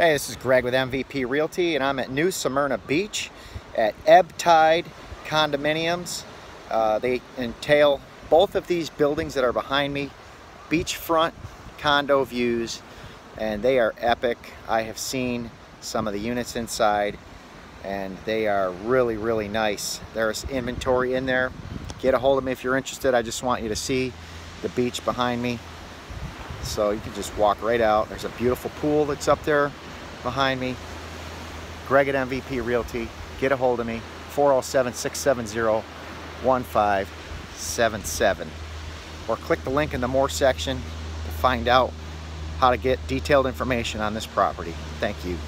Hey, this is Greg with MVP Realty, and I'm at New Smyrna Beach at Ebb Tide Condominiums. Uh, they entail both of these buildings that are behind me, beachfront condo views, and they are epic. I have seen some of the units inside, and they are really, really nice. There's inventory in there. Get a hold of me if you're interested. I just want you to see the beach behind me. So you can just walk right out. There's a beautiful pool that's up there behind me. Greg at MVP Realty. Get a hold of me. 407-670-1577. Or click the link in the more section to find out how to get detailed information on this property. Thank you.